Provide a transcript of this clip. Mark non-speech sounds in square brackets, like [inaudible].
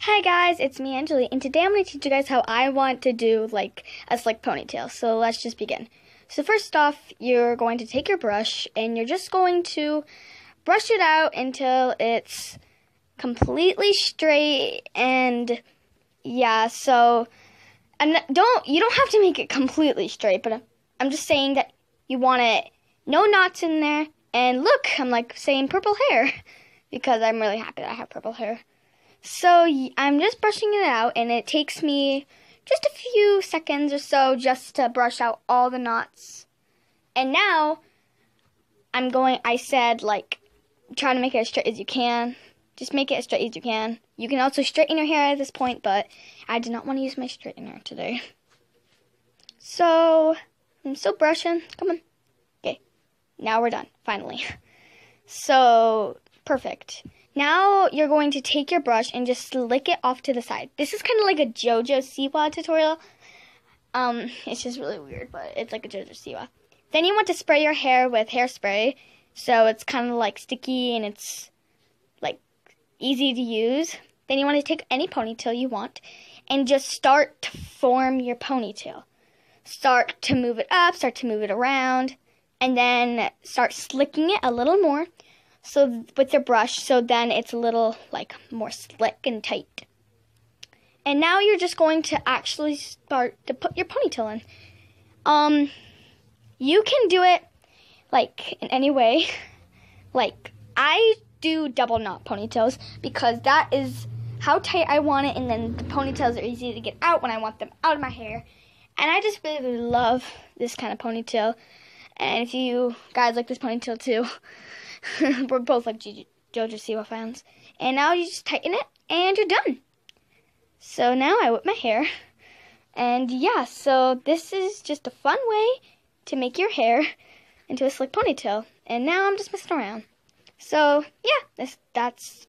Hi guys, it's me Angeli, and today I'm going to teach you guys how I want to do like a slick ponytail. So let's just begin. So first off, you're going to take your brush and you're just going to brush it out until it's completely straight and yeah, so and don't you don't have to make it completely straight, but I'm just saying that you want it no knots in there. And look, I'm like saying purple hair [laughs] because I'm really happy that I have purple hair. So I'm just brushing it out, and it takes me just a few seconds or so just to brush out all the knots. And now I'm going, I said, like, try to make it as straight as you can. Just make it as straight as you can. You can also straighten your hair at this point, but I did not want to use my straightener today. So I'm still brushing. Come on. Now we're done, finally. So, perfect. Now you're going to take your brush and just slick it off to the side. This is kind of like a JoJo Siwa tutorial. Um, it's just really weird, but it's like a JoJo Siwa. Then you want to spray your hair with hairspray, so it's kind of like sticky and it's like easy to use. Then you want to take any ponytail you want and just start to form your ponytail. Start to move it up, start to move it around, and then start slicking it a little more so with your brush so then it's a little like more slick and tight. And now you're just going to actually start to put your ponytail in. Um you can do it like in any way. [laughs] Like I do double knot ponytails because that is how tight I want it and then the ponytails are easy to get out when I want them out of my hair. And I just really, love this kind of ponytail. And if you guys like this ponytail too, [laughs] We're both like JoJo Siwa fans. And now you just tighten it and you're done. So now I whip my hair. And yeah, so this is just a fun way to make your hair into a slick ponytail. And now I'm just messing around. So yeah, this, that's